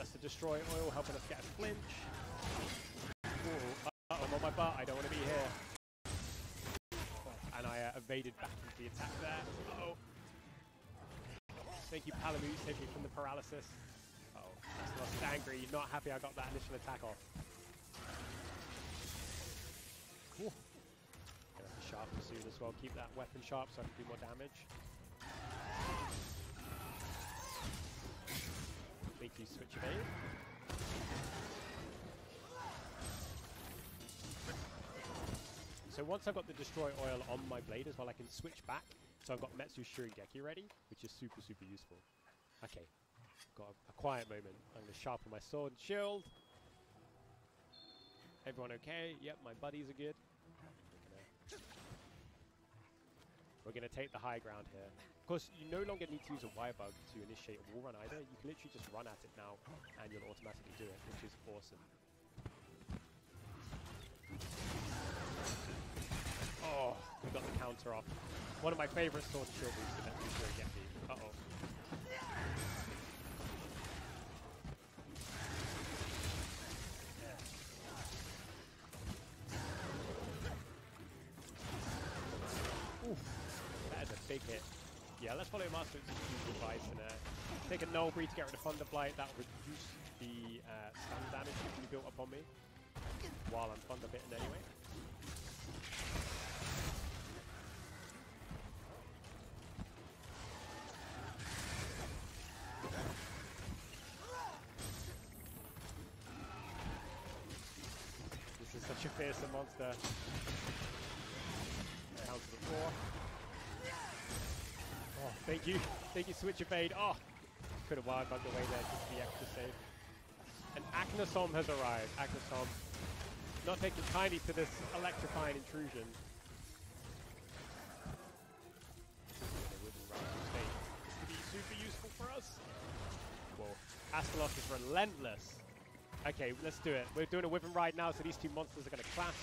That's the destroy oil helping us get a flinch. Ooh, uh, I'm on my butt. I don't want to be here. And I uh, evaded back into the attack there. Uh oh. Thank you, Palamute, saved me from the paralysis. Uh oh, that's lost angry. Not happy I got that initial attack off. Up the sharp pursuit as well. Keep that weapon sharp so I can do more damage. You, switch. So once I've got the destroy oil on my blade as well, I can switch back. So I've got Metsu Shoryugeki ready, which is super, super useful. Okay, got a, a quiet moment. I'm going to sharpen my sword and shield. Everyone okay? Yep, my buddies are good. We're going to take the high ground here. Course, you no longer need to use a wire bug to initiate a wall run either. You can literally just run at it now, and you'll automatically do it, which is awesome. Oh, we got the counter off. One of my favorite sword and shield moves to get me. Let's follow Master Utsushi's advice and uh, take a Nulberry to get rid of Thunder Blight. That will reduce the uh, stun damage that can be built up on me while I'm Thunder Bitten anyway. This is such a fearsome monster. To the. Thank you. Thank you, Switch Evade. Oh, could have wire bugged away there just to be extra safe. And Aknosom has arrived. Aknosom not taking kindly to this electrifying intrusion. This could be super useful for us. Whoa. Astalos is relentless. Okay, let's do it. We're doing a Wyvern ride now, so these two monsters are going to clash.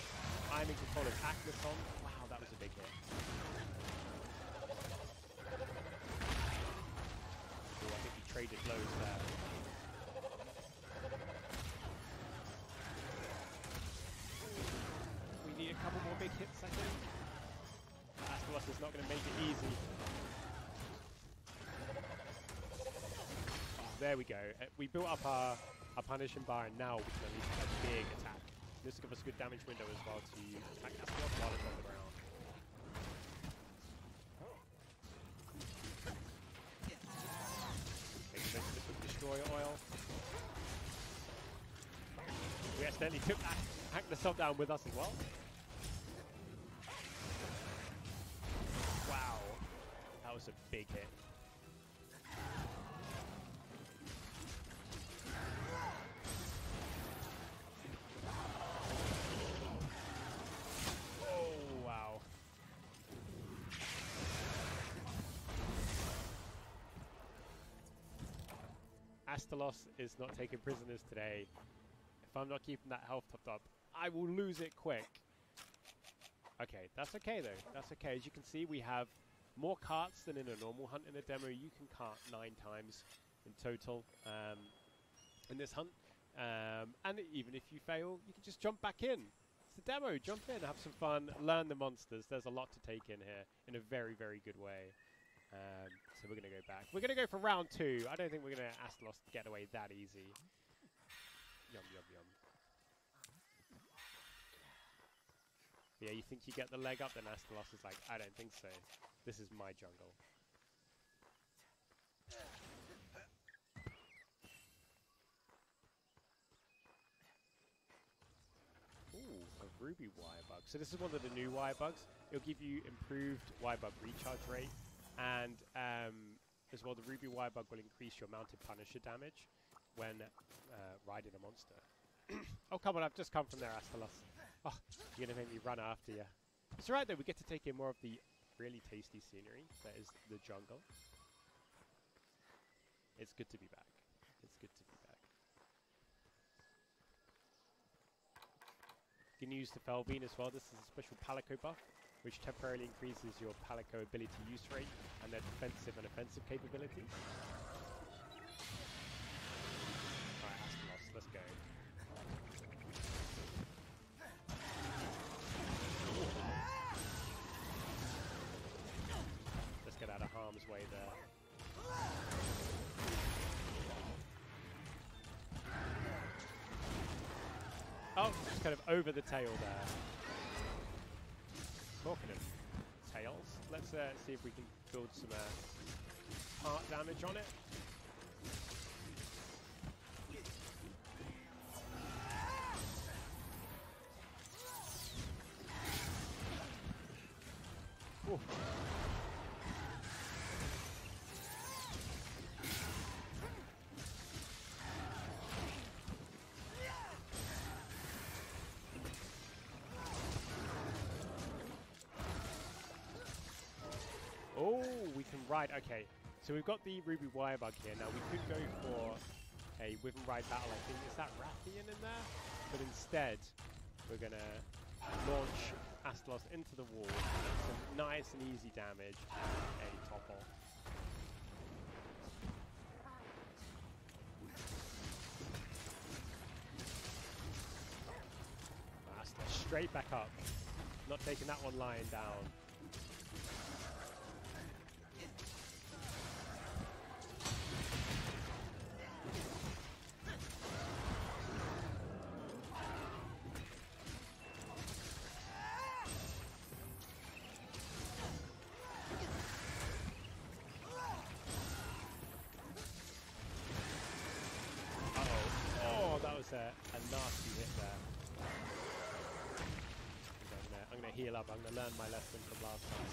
I'm in control of Aknosom. Wow, that was a big hit. Ooh, I think we traded there. We need a couple more big hits, I think. Astalos is not going to make it easy. There we go. Uh, we built up our, our punishing bar, and now we can unleash a big attack. This will give us a good damage window as well to attack Astalos while it's on the ground. Okay, so oil. We accidentally took that hacked the sub down with us as well. Wow. That was a big hit. Astalos is not taking prisoners today. If I'm not keeping that health topped up, I will lose it quick. Okay, that's okay though. That's okay. As you can see, we have more carts than in a normal hunt in a demo. You can cart nine times in total um, in this hunt. Um, and even if you fail, you can just jump back in. It's a demo. Jump in, have some fun, learn the monsters. There's a lot to take in here in a very, very good way. Um, so we're going to go back. We're going to go for round two. I don't think we're going to Astalos get away that easy. Yum, yum, yum. Yeah, you think you get the leg up, then Astalos is like, I don't think so. This is my jungle. Ooh, a ruby wire bug. So this is one of the new wire bugs. It'll give you improved wire bug recharge rate, and um, as well, the ruby wire bug will increase your mounted punisher damage when uh, riding a monster. oh, come on, I've just come from there, Astalos. Oh, you're going to make me run after you. It's alright, though. We get to take in more of the really tasty scenery that is the jungle. It's good to be back. It's good to be back. You can use the Felvine as well. This is a special Palico buff, which temporarily increases your Palico ability use rate and their defensive and offensive capabilities. Alright, Astalos, let's go. Let's get out of harm's way there. Oh, just kind of over the tail there. Talking of tails, let's uh, see if we can build some uh, heart damage on it. Ride. Okay, so we've got the Ruby Wire Bug here. Now, we could go for a and ride battle. I think, is that Rathian in there? But instead, we're going to launch Astalos into the wall. Some nice and easy damage a topple. Astalos straight back up. Not taking that one lying down. Heal up. I'm gonna learn my lesson from last time.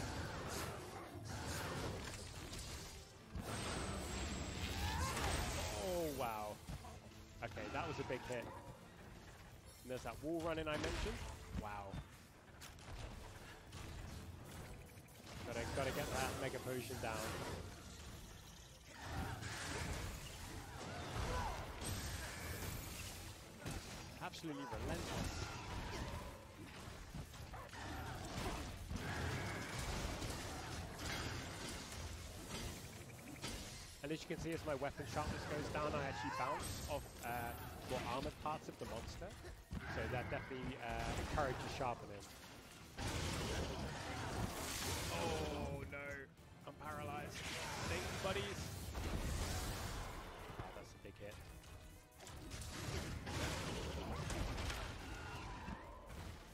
Oh, wow. Okay, that was a big hit. And there's that wall running I mentioned. Wow. Gotta, gotta get that Mega Potion down. Absolutely relentless. As you can see, as my weapon sharpness goes down, I actually bounce off uh, more armored parts of the monster. So that definitely uh, encourages sharpening. Oh no, I'm paralyzed. Thanks, buddies. Oh, that's a big hit.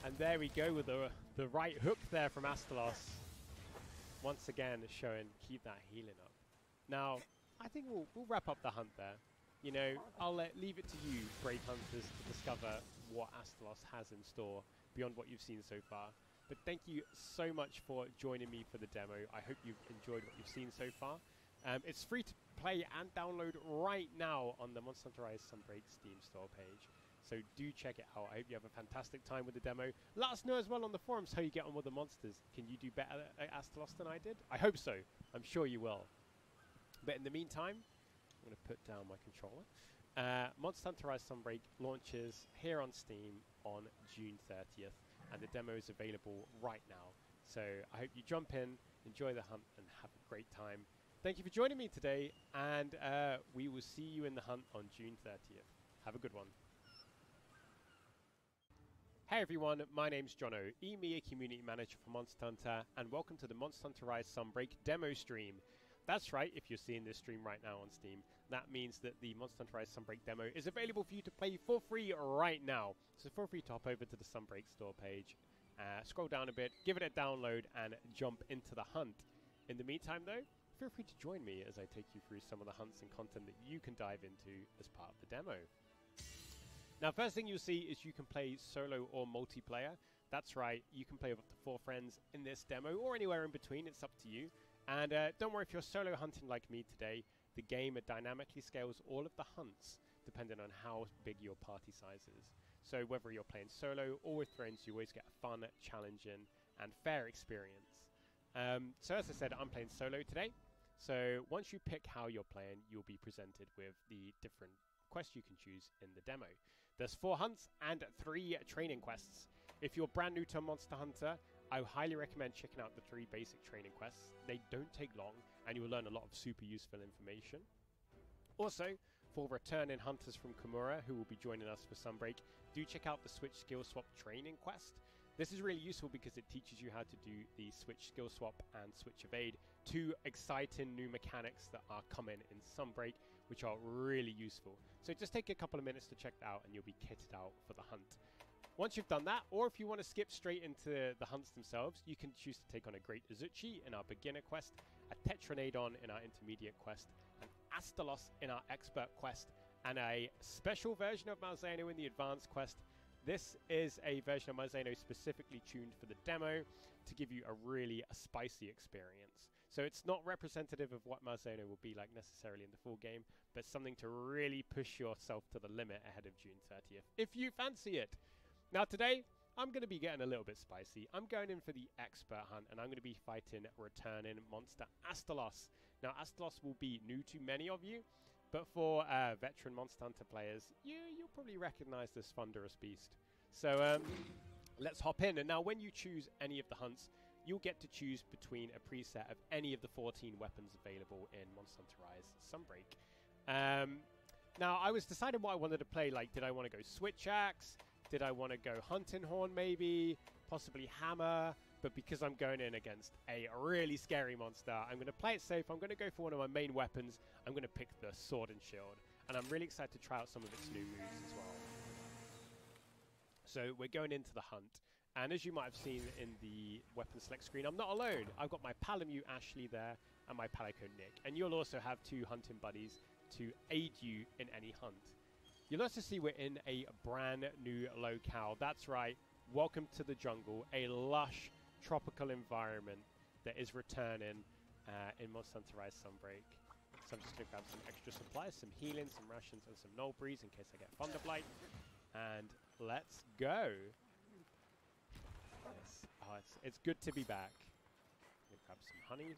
And there we go with the the right hook there from Astalos. Once again, showing keep that healing up. Now, I think we'll we'll wrap up the hunt there. You know, I'll let, leave it to you, brave hunters, to discover what Astalos has in store beyond what you've seen so far. But thank you so much for joining me for the demo. I hope you've enjoyed what you've seen so far. Um, it's free to play and download right now on the Monster Hunter Rise Sunbreak Steam store page. So do check it out. I hope you have a fantastic time with the demo. Let us know as well on the forums how you get on with the monsters. Can you do better at Astalos than I did? I hope so. I'm sure you will. But in the meantime, I'm going to put down my controller. Uh, Monster Hunter Rise Sunbreak launches here on Steam on June 30th, and the demo is available right now. So I hope you jump in, enjoy the hunt, and have a great time. Thank you for joining me today, and uh, we will see you in the hunt on June 30th. Have a good one. Hey everyone, my name's Jono, EMEA Community Manager for Monster Hunter, and welcome to the Monster Hunter Rise Sunbreak demo stream. That's right, if you're seeing this stream right now on Steam, that means that the Monster Hunter Rise Sunbreak demo is available for you to play for free right now. So feel free to hop over to the Sunbreak store page, uh, scroll down a bit, give it a download, and jump into the hunt. In the meantime, though, feel free to join me as I take you through some of the hunts and content that you can dive into as part of the demo. Now, first thing you'll see is you can play solo or multiplayer. That's right, you can play with up to four friends in this demo or anywhere in between, it's up to you. And uh, don't worry if you're solo hunting like me today, the game dynamically scales all of the hunts depending on how big your party size is. So whether you're playing solo or with friends, you always get a fun, challenging, and fair experience. Um, so as I said, I'm playing solo today. So once you pick how you're playing, you'll be presented with the different quests you can choose in the demo. There's four hunts and three training quests. If you're brand new to Monster Hunter, I highly recommend checking out the three basic training quests. They don't take long, and you will learn a lot of super useful information. Also, for returning hunters from Kamura who will be joining us for Sunbreak, do check out the Switch Skill Swap training quest. This is really useful because it teaches you how to do the Switch Skill Swap and Switch Evade, two exciting new mechanics that are coming in Sunbreak, which are really useful. So just take a couple of minutes to check that out and you'll be kitted out for the hunt. Once you've done that, or if you want to skip straight into the hunts themselves, you can choose to take on a Great Izuchi in our beginner quest, a Tetranadon in our intermediate quest, an Astalos in our expert quest, and a special version of Malzeno in the advanced quest. This is a version of Malzeno specifically tuned for the demo to give you a really a spicy experience. So it's not representative of what Malzeno will be like necessarily in the full game, but something to really push yourself to the limit ahead of June 30th, if you fancy it. Now today, I'm going to be getting a little bit spicy. I'm going in for the expert hunt, and I'm going to be fighting returning monster Astalos. Now, Astalos will be new to many of you, but for uh, veteran Monster Hunter players, you, you'll probably recognize this thunderous beast. So um, let's hop in. And now when you choose any of the hunts, you'll get to choose between a preset of any of the 14 weapons available in Monster Hunter Rise Sunbreak. Um, now, I was deciding what I wanted to play. Like, did I want to go Switch Axe? Did I want to go Hunting Horn maybe? Possibly Hammer? But because I'm going in against a really scary monster, I'm going to play it safe. I'm going to go for one of my main weapons. I'm going to pick the Sword and Shield. And I'm really excited to try out some of its new moves as well. So we're going into the hunt. And as you might have seen in the weapon select screen, I'm not alone. I've got my Palamute Ashley there and my Palico Nick. And you'll also have two hunting buddies to aid you in any hunt. You'll also see we're in a brand new locale. That's right, welcome to the jungle, a lush tropical environment that is returning uh, in Hunter Rise Sunbreak. So I'm just going to grab some extra supplies, some healing, some rations, and some Nulberries in case I get Thunder Blight. And let's go. Yes. Oh, it's, it's good to be back. grab some honey.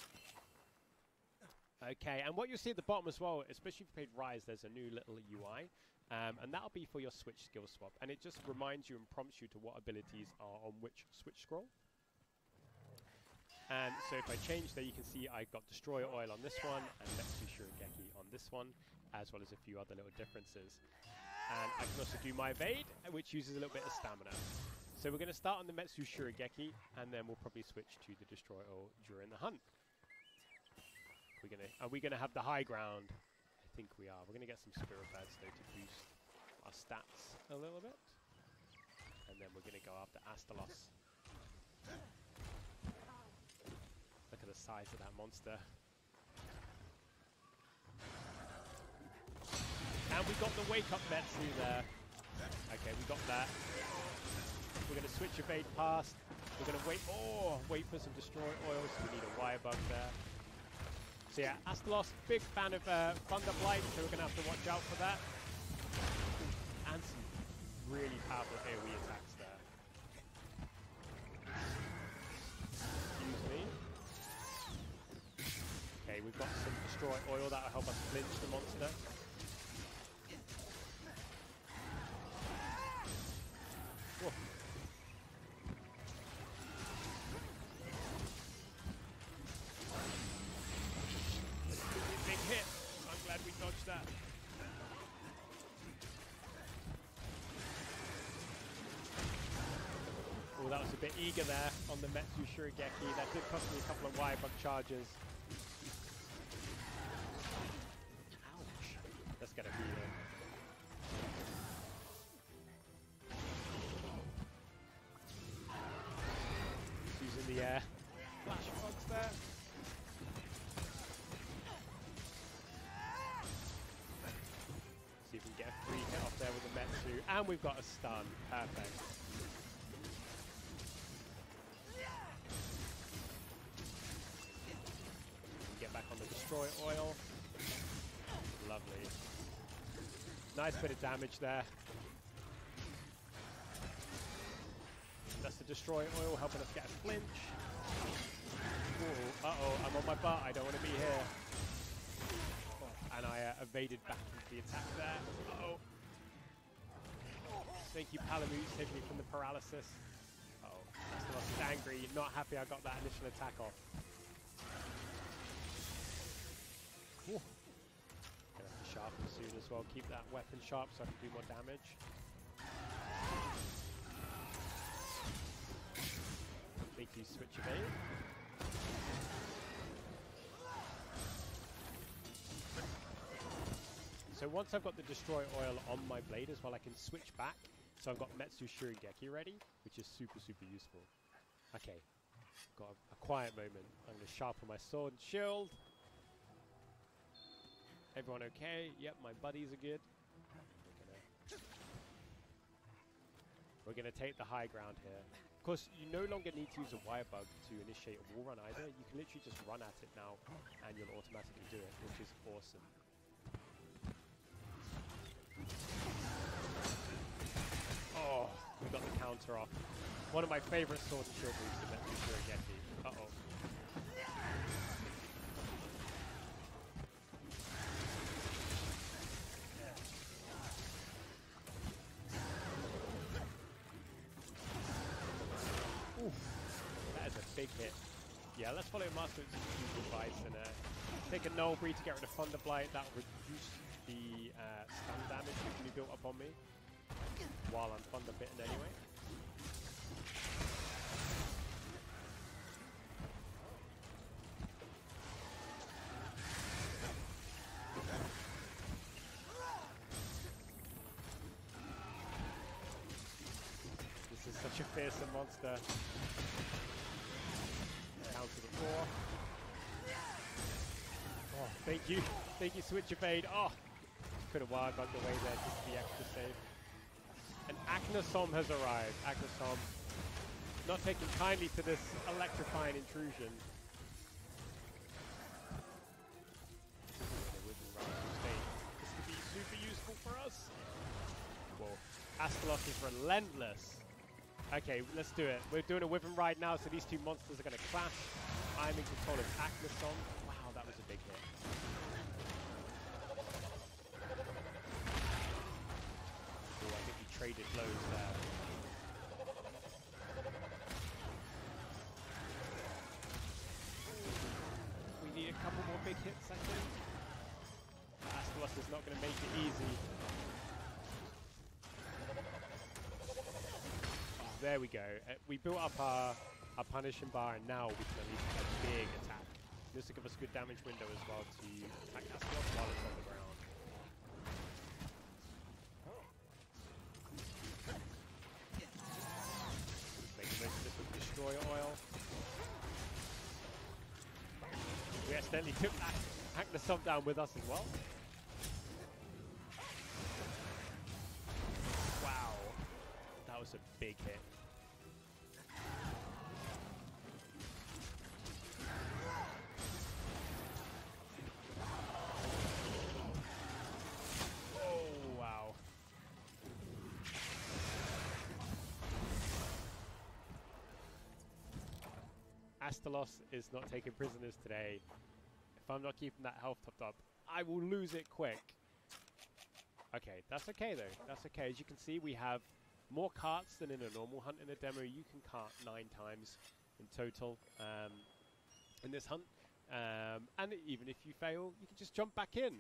Okay, and what you'll see at the bottom as well, especially if you played Rise, there's a new little UI. Um, and that'll be for your Switch skill swap. And it just reminds you and prompts you to what abilities are on which Switch scroll. And so if I change there, you can see I got Destroy Oil on this one and Metsu Shoryugeki on this one, as well as a few other little differences. And I can also do my Evade, which uses a little bit of stamina. So we're going to start on the Metsu Shoryugeki, and then we'll probably switch to the Destroy Oil during the hunt. We're gonna, are we going to have the high ground? Think we are. We're going to get some Spirit Birds, though, to boost our stats a little bit. And then we're going to go after Astalos. Look at the size of that monster. And we got the Wake Up Metsu there. Okay, we got that. We're going to switch evade past. We're going to wait. Oh, wait for some destroy oils. We need a wire bug there. So yeah, Astalos, big fan of uh, Thunder Blight, so we're going to have to watch out for that. And some really powerful AoE attacks there. Excuse me. Okay, we've got some destroy oil that'll help us flinch the monster. Bit eager there on the Metsu Shoryugeki. That did cost me a couple of wire bug charges. Ouch. Let's get a heal Using the air. Flash bugs there. See if we can get a free hit off there with the Metsu. And we've got a stun. Perfect. The oil. Lovely. Nice bit of damage there. That's the destroy oil helping us get a flinch. Uh-oh, I'm on my butt. I don't want to be here. Oh, and I uh, evaded back into the attack there. Uh-oh. Thank you, Palamute, saving me from the paralysis. Uh oh, Astalos is angry, not happy I got that initial attack off. Gonna have to sharpen soon as well. Keep that weapon sharp so I can do more damage. Make you switch evade. So once I've got the destroy oil on my blade as well, I can switch back So I've got Metsu Shoryugeki ready, which is super, super useful. Okay, got a, a quiet moment. I'm going to sharpen my sword and shield. Everyone okay? Yep, my buddies are good. We're gonna, we're gonna take the high ground here. Of course, you no longer need to use a wire bug to initiate a wall run either. You can literally just run at it now, and you'll automatically do it, which is awesome. Oh, we got the counter off. One of my favorite sword and shield moves Shoryugeki. Uh-oh. Oof. Master Utsushi's advice take a Nulberry to get rid of Thunder Blight. That will reduce the uh, stun damage that can be built up on me while I'm Thunder Bitten anyway. This is such a fearsome monster. Oh, thank you. Thank you, Switch Evade. Oh, could have wire bugged away there just to be extra safe. And Aknosom has arrived. Aknosom not taking kindly to this electrifying intrusion. This could be super useful for us. Whoa. Astalos is relentless. Okay, let's do it. We're doing a Wyvern ride now, so these two monsters are going to clash. I'm in control of Aknosom. Wow, that was a big hit. I think we traded blows there. We need a couple more big hits, I think. Astalos is not going to make it easy. There we go. Uh, we built up our, our punishing bar, and now we can get a big attack. This will give us a good damage window as well to attack while it's on the ground. Make most of this with oil. We accidentally took that Hack the Stomp down with us as well. Wow. That was a big hit. Astalos is not taking prisoners today. If I'm not keeping that health topped up, I will lose it quick. Okay, that's okay though. That's okay. As you can see, we have more carts than in a normal hunt in a demo. You can cart nine times in total um, in this hunt. Um, and even if you fail, you can just jump back in.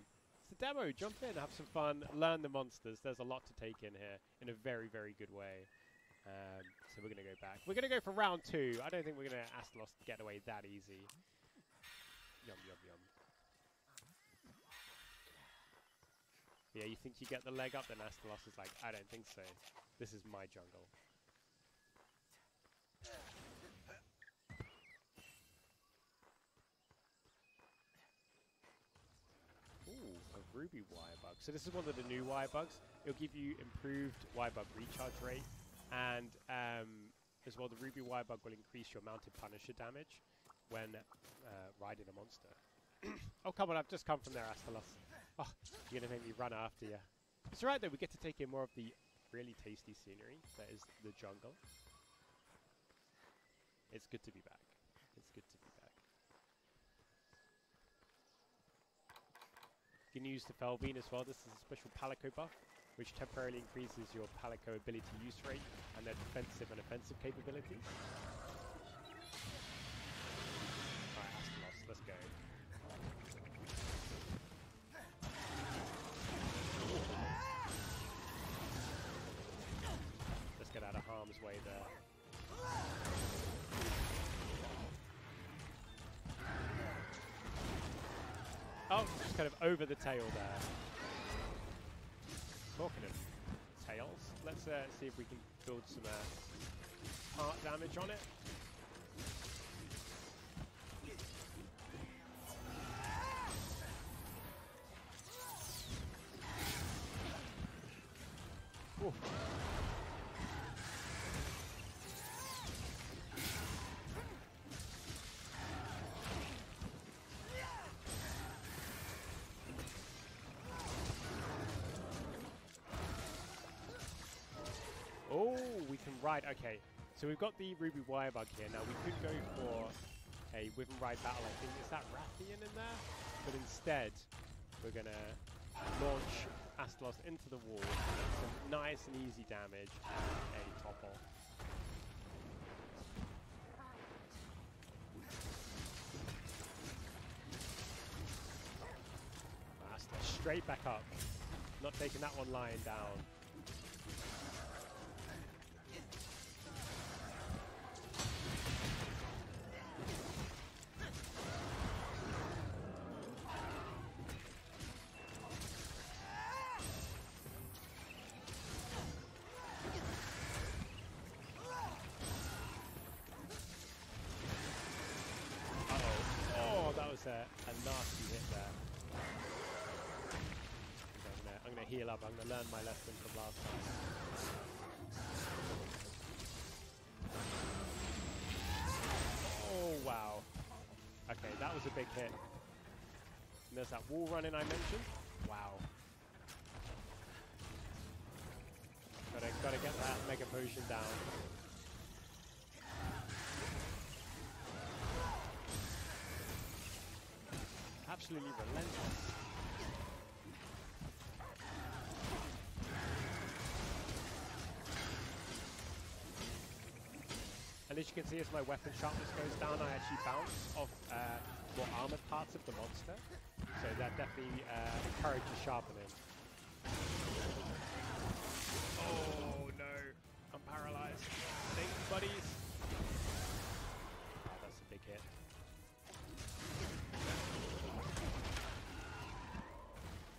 It's a demo. Jump in, have some fun, learn the monsters. There's a lot to take in here in a very, very good way. Um, so we're going to go back. We're going to go for round two. I don't think we're going to Astalos get away that easy. Yum, yum, yum. Yeah, you think you get the leg up, then Astalos is like, I don't think so. This is my jungle. Ooh, a ruby wire bug. So this is one of the new wire bugs. It'll give you improved wire bug recharge rate, and um, as well, the ruby wire bug will increase your mounted punisher damage when uh, riding a monster. oh, come on, I've just come from there, Astalos. Oh, you're going to make me run after you. It's alright though, we get to take in more of the really tasty scenery that is the jungle. It's good to be back. It's good to be back. You can use the Felvine as well. This is a special Palico buff, which temporarily increases your Palico ability use rate and their defensive and offensive capabilities. Alright, Astalos, let's go. Let's get out of harm's way there. Oh, just kind of over the tail there. Let's uh, see if we can build some uh, heart damage on it. Can ride. Okay, so we've got the Ruby Wirebug here. Now, we could go for a and ride battle. I think, is that Rathian in there? But instead, we're going to launch Astalos into the wall. Some nice and easy damage and a topple. Astalos straight back up. Not taking that one lying down. Uh-oh. Oh, that was a, a nasty hit there. I'm gonna, I'm gonna heal up. I'm gonna learn my lesson from last time. Oh, wow. Okay, that was a big hit. And there's that wall running I mentioned. Wow. Gotta, gotta get that Mega Potion down. Absolutely relentless. And as you can see, as my weapon sharpness goes down, I actually bounce off uh, more armored parts of the monster. So that definitely uh, encourages sharpening. Oh no, I'm paralyzed. Thanks, buddies. Oh, that's a big hit.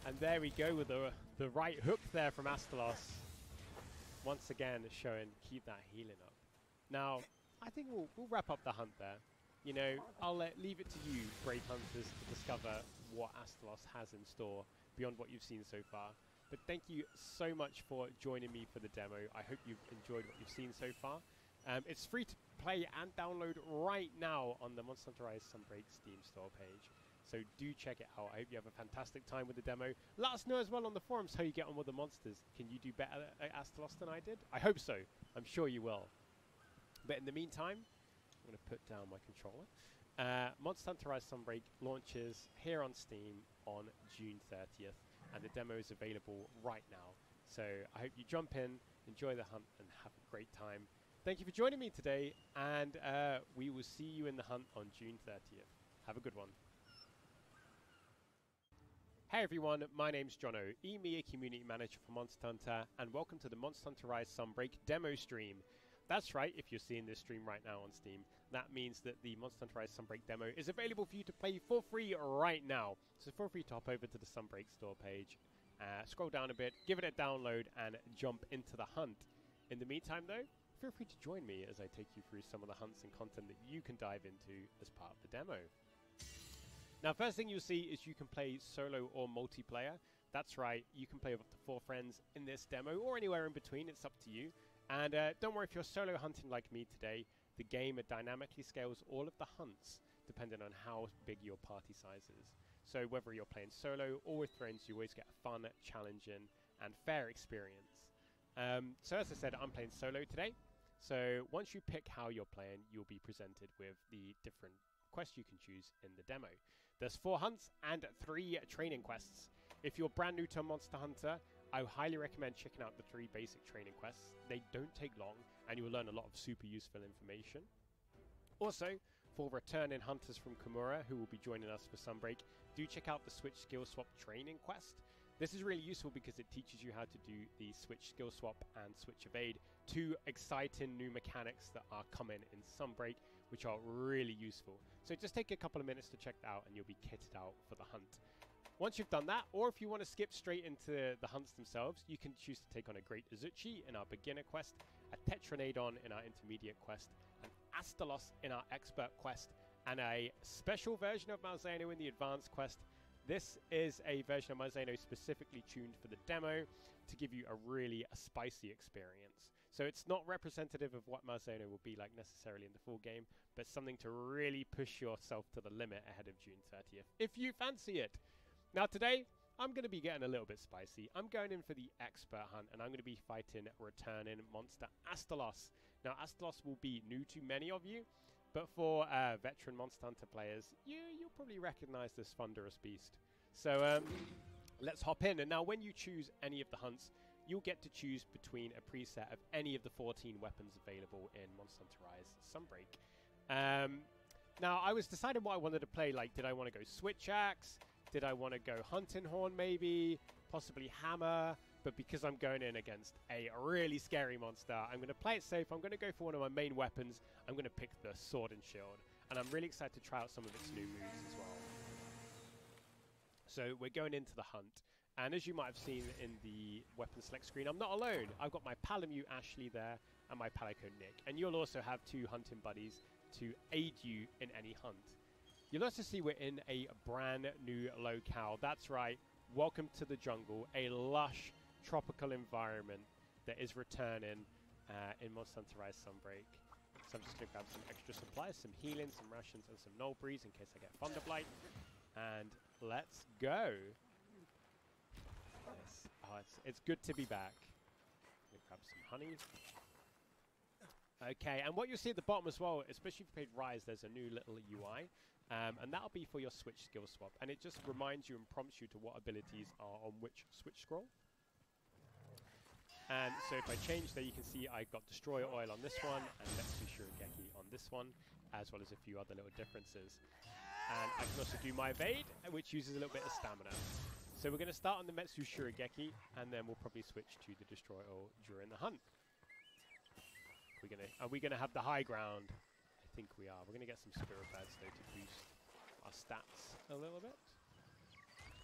And there we go with the the right hook there from Astalos. Once again, showing keep that healing up. Now, I think we'll, we'll wrap up the hunt there. You know, I'll let, leave it to you, brave hunters, to discover what Astalos has in store beyond what you've seen so far. But thank you so much for joining me for the demo. I hope you've enjoyed what you've seen so far. Um, it's free to play and download right now on the Monster Hunter Rise Sunbreak Steam store page. So do check it out. I hope you have a fantastic time with the demo. Let us know as well on the forums how you get on with the monsters. Can you do better at Astalos than I did? I hope so. I'm sure you will. But in the meantime, I'm going to put down my controller. Uh, Monster Hunter Rise Sunbreak launches here on Steam on June 30th, and the demo is available right now. So I hope you jump in, enjoy the hunt, and have a great time. Thank you for joining me today, and uh, we will see you in the hunt on June 30th. Have a good one. Hey everyone, my name's Jono, EMEA Community Manager for Monster Hunter, and welcome to the Monster Hunter Rise Sunbreak demo stream. That's right, if you're seeing this stream right now on Steam, that means that the Monster Hunter Rise Sunbreak demo is available for you to play for free right now. So feel free to hop over to the Sunbreak store page, uh, scroll down a bit, give it a download, and jump into the hunt. In the meantime, though, feel free to join me as I take you through some of the hunts and content that you can dive into as part of the demo. Now, first thing you'll see is you can play solo or multiplayer. That's right, you can play with up to four friends in this demo or anywhere in between, it's up to you. And uh, don't worry if you're solo hunting like me today, the game dynamically scales all of the hunts depending on how big your party size is. So whether you're playing solo or with friends, you always get a fun, challenging, and fair experience. Um, so as I said, I'm playing solo today. So once you pick how you're playing, you'll be presented with the different quests you can choose in the demo. There's four hunts and three training quests. If you're brand new to Monster Hunter, I highly recommend checking out the three basic training quests. They don't take long, and you will learn a lot of super useful information. Also, for returning hunters from Kamura who will be joining us for Sunbreak, do check out the Switch Skill Swap training quest. This is really useful because it teaches you how to do the Switch Skill Swap and Switch Evade, two exciting new mechanics that are coming in Sunbreak, which are really useful. So just take a couple of minutes to check that out and you'll be kitted out for the hunt. Once you've done that, or if you want to skip straight into the hunts themselves, you can choose to take on a Great Izuchi in our beginner quest, a Tetranadon in our intermediate quest, an Astalos in our expert quest, and a special version of Malzeno in the advanced quest. This is a version of Malzeno specifically tuned for the demo to give you a really a spicy experience. So it's not representative of what Malzeno will be like necessarily in the full game, but something to really push yourself to the limit ahead of June 30th, if you fancy it. Now today, I'm going to be getting a little bit spicy. I'm going in for the expert hunt, and I'm going to be fighting returning monster Astalos. Now, Astalos will be new to many of you, but for uh, veteran Monster Hunter players, you, you'll probably recognize this thunderous beast. So um, let's hop in. And now when you choose any of the hunts, you'll get to choose between a preset of any of the 14 weapons available in Monster Hunter Rise Sunbreak. Um, now, I was deciding what I wanted to play. Like, did I want to go Switch Axe? Did I want to go Hunting Horn maybe? Possibly Hammer? but because I'm going in against a really scary monster, I'm going to play it safe. I'm going to go for one of my main weapons. I'm going to pick the Sword and Shield. And I'm really excited to try out some of its new moves as well. So we're going into the hunt. And as you might have seen in the weapon select screen, I'm not alone. I've got my Palamute Ashley there and my Palico Nick. And you'll also have two hunting buddies to aid you in any hunt. You'll also see we're in a brand new locale. That's right. Welcome to the jungle, a lush tropical environment that is returning uh, in Monster Hunter Rise Sunbreak. So I'm just going to grab some extra supplies, some healing, some rations, and some Nulberries in case I get Thunder Blight. And let's go. Oh, it's, it's good to be back. grab some honey. Okay, and what you'll see at the bottom as well, especially if you played Rise, there's a new little UI. Um, and that'll be for your Switch skill swap. And it just reminds you and prompts you to what abilities are on which Switch scroll. And so if I change there, you can see I got Destroyer Oil on this one and Let's Metsu Shoryugeki on this one, as well as a few other little differences. And I can also do my Evade, which uses a little bit of stamina. So we're going to start on the Metsu Shoryugeki, and then we'll probably switch to the Destroy Oil during the hunt. We're gonna, are we going to have the high ground? Think we are. We're going to get some Spirit Birds, though, to boost our stats a little bit.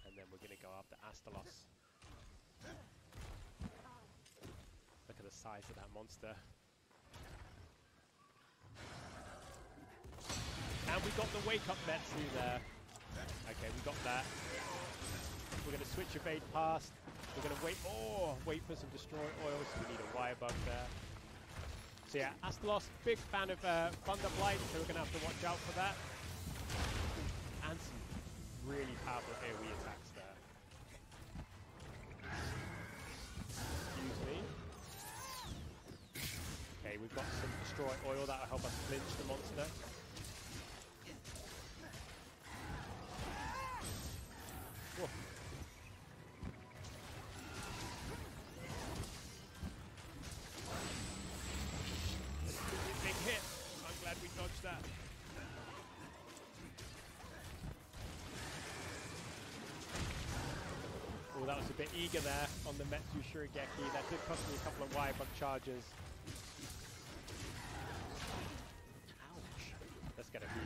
And then we're going to go after Astalos Look at the size of that monster. And we got the wake up Metsu there. Okay, we got that. We're going to switch evade past. We're going to wait. Oh, wait for some destroy oil. So we need a wire bug there. So yeah, Astalos, big fan of uh, Thunder Blight, so we're going to have to watch out for that. And some really powerful AoE attacks. there. Excuse me. Okay, we've got some destroy oil that'll help us flinch the monster. Was a bit eager there on the Metsu Shoryugeki. That did cost me a couple of wire bug charges. Ouch. Let's get a heal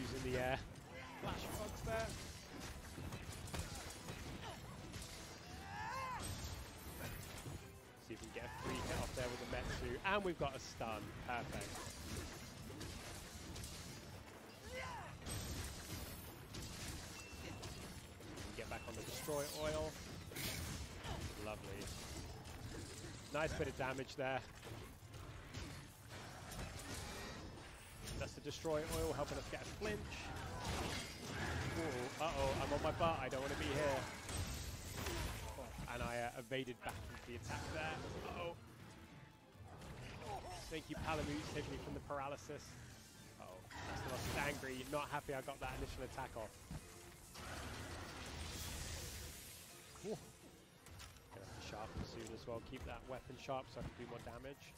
Using the air. Flash bugs there. See if we can get a free hit off there with the Metsu. And we've got a stun. Perfect. Destroy oil. Lovely. Nice bit of damage there. That's the destroy oil helping us get a flinch. uh-oh, I'm on my butt. I don't want to be here. And I uh, evaded back into the attack there. Uh-oh. Thank you, Palamute, saving me from the paralysis. Uh oh that's the most angry. Not happy I got that initial attack off. Sharpen soon as well. Keep that weapon sharp so I can do more damage.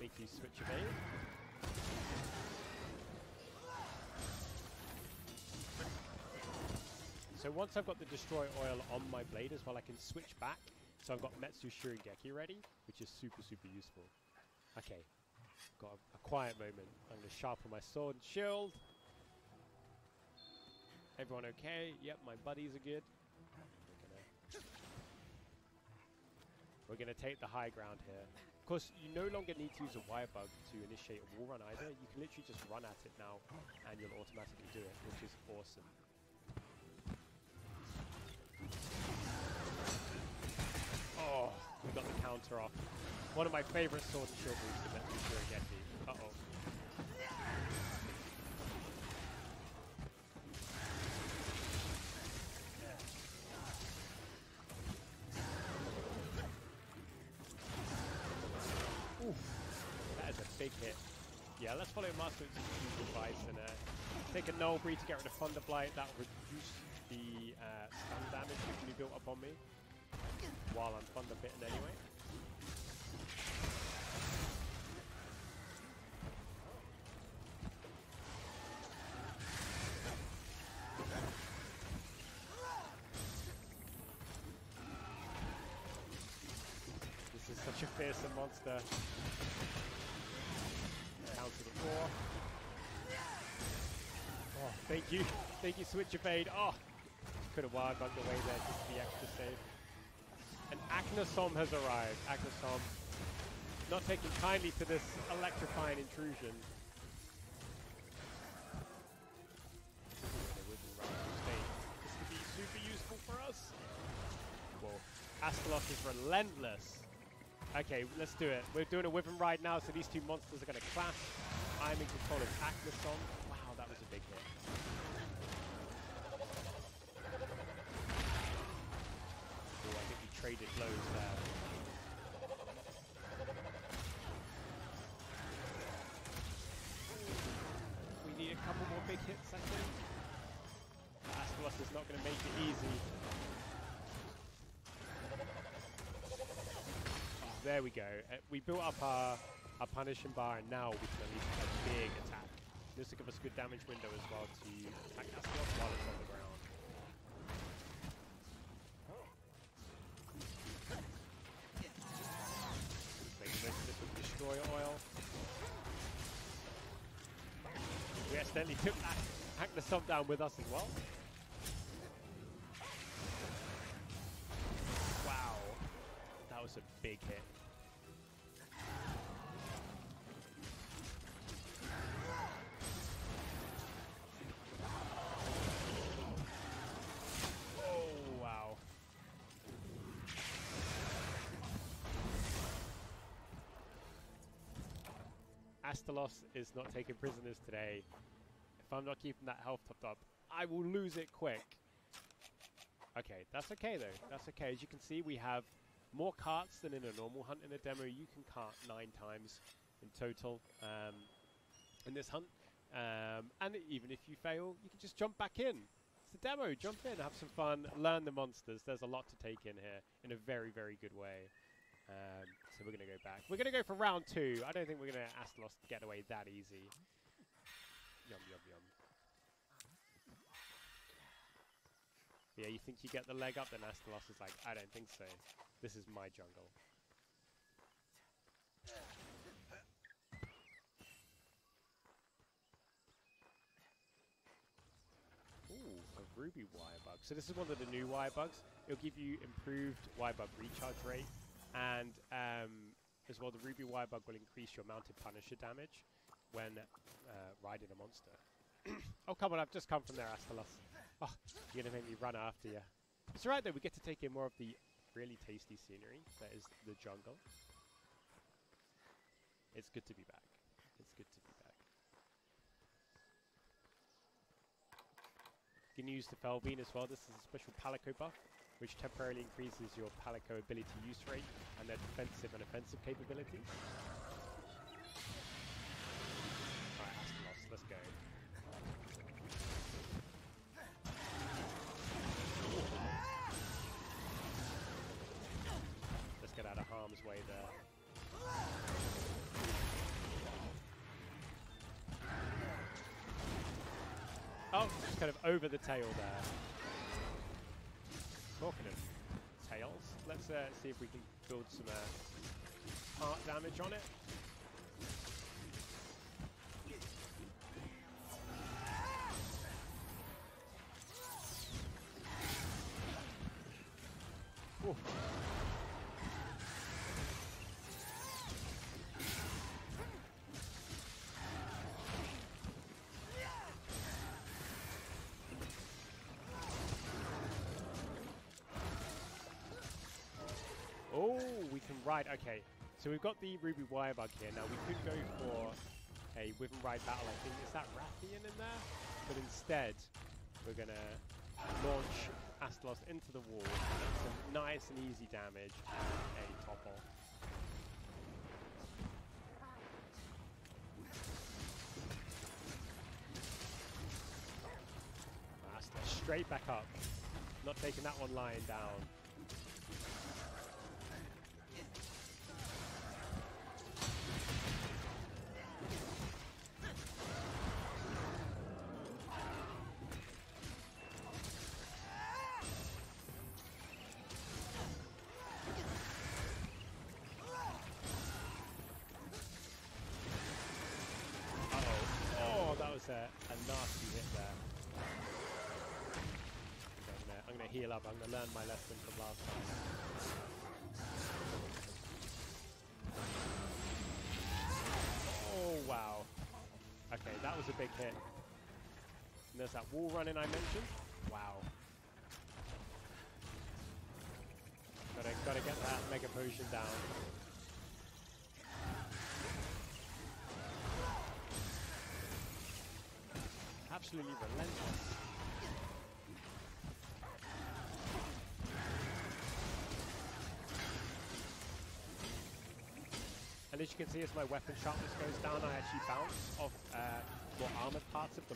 Make you switch evade. So once I've got the destroy oil on my blade as well, I can switch back So I've got Metsu Shoryugeki ready, which is super, super useful. Okay, got a, a quiet moment. I'm going to sharpen my sword and shield. Everyone okay? Yep, my buddies are good. We're gonna, we're gonna take the high ground here. Of course, you no longer need to use a wire bug to initiate a wall run either. You can literally just run at it now, and you'll automatically do it, which is awesome. Oh, we got the counter off. One of my favorite sword and shield moves to. Uh-oh. Take a Nulberry to get rid of Thunder Blight. That will reduce the uh, stun damage that can be built up on me while I'm Thunder Bitten anyway. This is such a fearsome monster. Thank you. Thank you, Switch Evade. Oh, could have wire bugged away there just to be extra safe. And Aknosom has arrived. Aknosom not taking kindly to this electrifying intrusion. This could be super useful for us. Whoa. Astalos is relentless. Okay, let's do it. We're doing a Wyvern ride now, so these two monsters are going to clash. I'm in control of Aknosom. Wow, that was a big hit. Oh, I think we traded blows there. We need a couple more big hits, I think. Astalos is not going to make it easy. There we go. Uh, we built up our, our punishing bar, and now we can unleash a big attack. This will give us a good damage window as well to attack while it's on the ground. Accidentally took the Stomp down with us as well. Wow. That was a big hit. Oh, wow. Astalos is not taking prisoners today. I'm not keeping that health topped up, I will lose it quick. Okay, that's okay though. That's okay. As you can see, we have more carts than in a normal hunt in a demo. You can cart nine times in total um, in this hunt. Um, and even if you fail, you can just jump back in. It's a demo. Jump in, have some fun, learn the monsters. There's a lot to take in here in a very, very good way. Um, so we're going to go back. We're going to go for round two. I don't think we're going to Astalos get away that easy. Yum, yum, yum. Yeah, you think you get the leg up, then Astalos is like, I don't think so. This is my jungle. Ooh, a ruby wire bug. So this is one of the new wire bugs. It'll give you improved wire bug recharge rate, and um, as well, the ruby wire bug will increase your mounted punisher damage when uh, riding a monster. oh, come on, I've just come from there, Astalos. Oh, you're going to make me run after you. It's alright though, we get to take in more of the really tasty scenery that is the jungle. It's good to be back. It's good to be back. You can use the Felvine as well. This is a special Palico buff, which temporarily increases your Palico ability use rate and their defensive and offensive capabilities. Alright, let's go. Let's get out of harm's way there. Oh, just kind of over the tail there. Talking of tails. Let's uh, see if we can build some uh, heart damage on it. Ride. Okay, so we've got the Ruby Wire Bug here. Now we could go for a and ride battle. I think is that Rathian in there, but instead we're gonna launch Astalos into the wall. Some nice and easy damage and a topple. Astalos straight back up. Not taking that one lying down. Heal up. I'm gonna learn my lesson from last time. Oh, wow. Okay, that was a big hit. And there's that wall running I mentioned. Wow. Gotta, gotta get that Mega Potion down. Absolutely relentless. And as you can see, as my weapon sharpness goes down, I actually bounce off uh, more armored parts of the